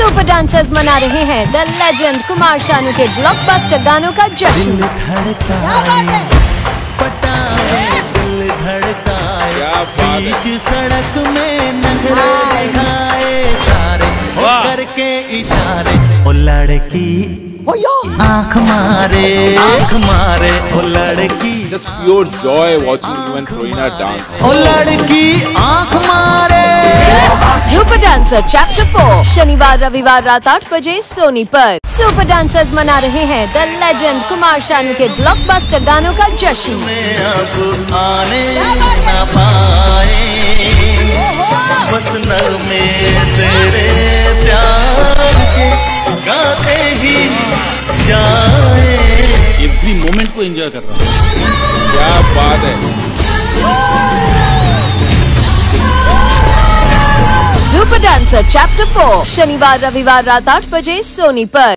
Super dancers मना रहे हैं। द लेजेंड कुमार शानू के ब्लॉकबस्टर गानों का जश्न। है। सड़क में नखरे दिखाए सारे ओ वाह। करके इशारे। ओ लड़की आँख मारे आँख मारे। ओ लड़की Just pure joy watching you and Rohina dance. ओ लड़की डांसर चैप्टर फोर शनिवार रविवार रात आठ बजे सोनी पर। सुपर डांसर्स मना रहे हैं द लेजेंड कुमार शानू के ब्लॉकबस्टर गानों का जश्न। में अब आने न पाए बस नगमे तेरे प्यार के गाते ही जाए एवरी मोमेंट को एंजॉय कर रहा हूँ। क्या बात है। सुपर चैप्टर फोर शनिवार रविवार रात आठ बजे सोनी पर